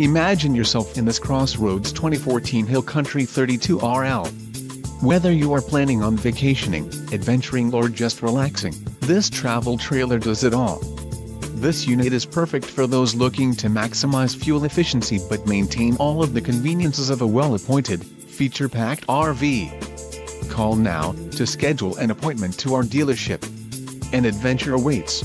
Imagine yourself in this Crossroads 2014 Hill Country 32 RL. Whether you are planning on vacationing, adventuring or just relaxing, this travel trailer does it all. This unit is perfect for those looking to maximize fuel efficiency but maintain all of the conveniences of a well-appointed, feature-packed RV. Call now to schedule an appointment to our dealership. An adventure awaits.